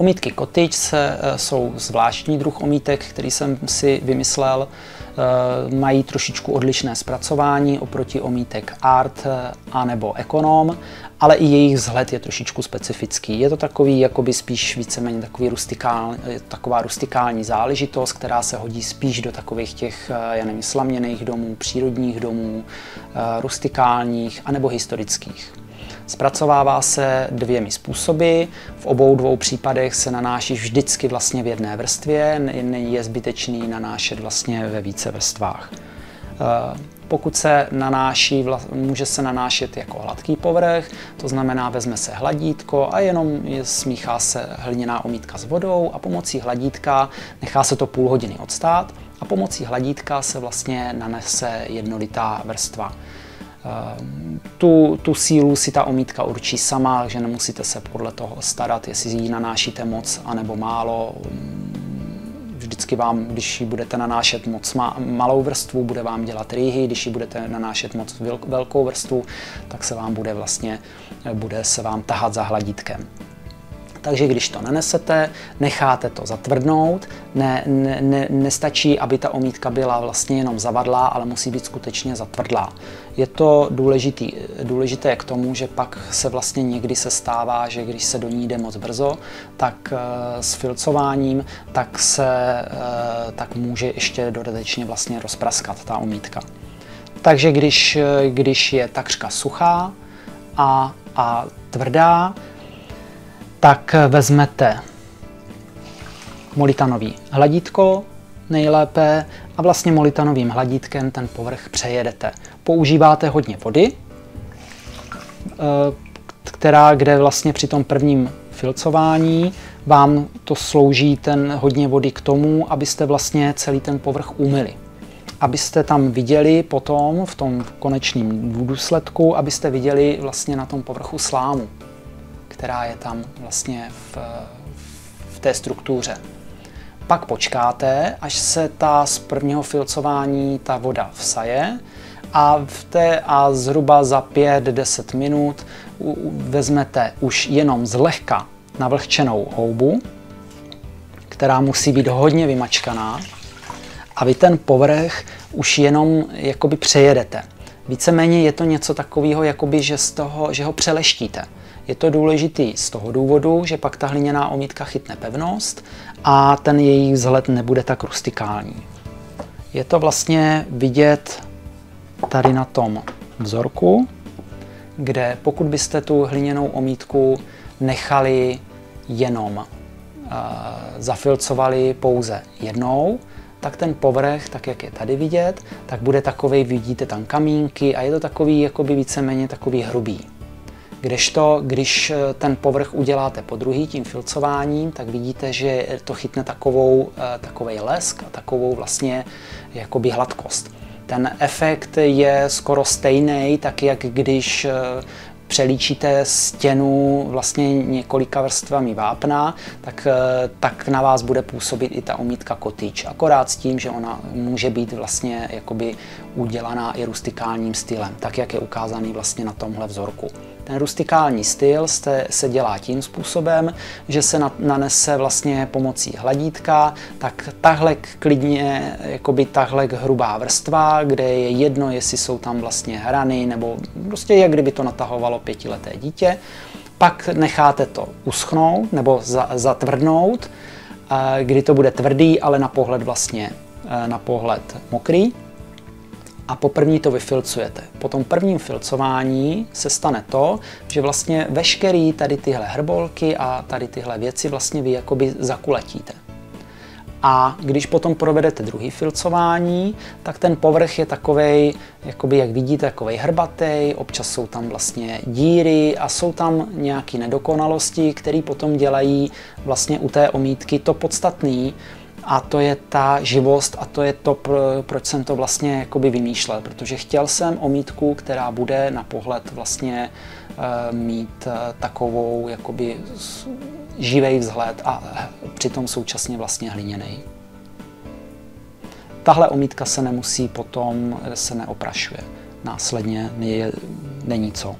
Omítky cottage se, jsou zvláštní druh omítek, který jsem si vymyslel. Mají trošičku odlišné zpracování oproti omítek art a nebo ekonom ale i jejich vzhled je trošičku specifický. Je to takový, jakoby spíš víceméně takový rustikál, taková rustikální záležitost, která se hodí spíš do takových těch, eh, já nevím, slaměných domů, přírodních domů, eh, rustikálních anebo historických. Zpracovává se dvěmi způsoby. V obou dvou případech se nanáší vždycky vlastně v jedné vrstvě, není je zbytečný nanášet vlastně ve více vrstvách. Eh, pokud se nanáší, může se nanášet jako hladký povrch, to znamená vezme se hladítko a jenom smíchá se hliněná omítka s vodou a pomocí hladítka nechá se to půl hodiny odstát a pomocí hladítka se vlastně nanese jednolitá vrstva. Tu, tu sílu si ta omítka určí sama, že nemusíte se podle toho starat, jestli ji nanášíte moc anebo málo vždycky vám, když ji budete nanášet moc malou vrstvu, bude vám dělat rýhy, když ji budete nanášet moc velkou vrstvu, tak se vám bude vlastně, bude se vám tahat za hladítkem. Takže když to nenesete, necháte to zatvrdnout, ne, ne, ne, nestačí, aby ta omítka byla vlastně jenom zavadlá, ale musí být skutečně zatvrdlá. Je to důležitý, důležité k tomu, že pak se vlastně někdy se stává, že když se do ní jde moc brzo, tak eh, s filcováním, tak se eh, tak může ještě dodatečně vlastně rozpraskat ta omítka. Takže když, eh, když je takřka suchá a, a tvrdá, tak vezmete molitanový hladítko nejlépe a vlastně molitanovým hladítkem ten povrch přejedete. Používáte hodně vody, eh, která, kde vlastně při tom prvním filcování vám to slouží ten hodně vody k tomu, abyste vlastně celý ten povrch umyli. Abyste tam viděli potom v tom konečném důsledku, abyste viděli vlastně na tom povrchu slámu která je tam vlastně v, v té struktuře. Pak počkáte, až se ta z prvního filcování ta voda vsaje a, v té, a zhruba za 5-10 minut vezmete už jenom zlehka navlhčenou houbu, která musí být hodně vymačkaná a vy ten povrch už jenom jakoby přejedete. Víceméně je to něco takového, jakoby, že, z toho, že ho přeleštíte. Je to důležitý z toho důvodu, že pak ta hliněná omítka chytne pevnost a ten její vzhled nebude tak rustikální. Je to vlastně vidět tady na tom vzorku, kde pokud byste tu hliněnou omítku nechali jenom uh, zafilcovali pouze jednou, tak ten povrch, tak jak je tady vidět, tak bude takový, vidíte tam kamínky a je to takový jakoby víceméně takový hrubý. Kdežto, když eh, ten povrch uděláte po druhý tím filcováním, tak vidíte, že to chytne takovou, eh, takovej lesk a takovou vlastně jakoby hladkost. Ten efekt je skoro stejný, tak jak když eh, přelíčíte stěnu vlastně několika vrstvami vápna, tak, tak na vás bude působit i ta omítka kotič. Akorát s tím, že ona může být vlastně jakoby udělaná i rustikálním stylem, tak jak je ukázaný vlastně na tomhle vzorku. Ten rustikální styl se dělá tím způsobem, že se nanese vlastně pomocí hladítka, tak tahle klidně, jakoby tahle hrubá vrstva, kde je jedno, jestli jsou tam vlastně hrany, nebo prostě jak kdyby to natahovalo pětileté dítě. Pak necháte to uschnout nebo zatvrdnout, eh, kdy to bude tvrdý, ale na pohled vlastně eh, na pohled mokrý a po první to vyfilcujete. Po tom prvním filcování se stane to, že vlastně veškerý tady tyhle hrbolky a tady tyhle věci vlastně vy jakoby zakuletíte. A když potom provedete druhý filcování, tak ten povrch je takový, jakoby jak vidíte, takový hrbatý, občas jsou tam vlastně díry a jsou tam nějaké nedokonalosti, které potom dělají vlastně u té omítky to podstatné, a to je ta živost a to je to, proč jsem to vlastně jakoby vymýšlel, protože chtěl jsem omítku, která bude na pohled vlastně uh, mít uh, takovou jakoby živý vzhled a přitom současně vlastně hliněný. Tahle omítka se nemusí potom, se neoprašuje. Následně je, není co.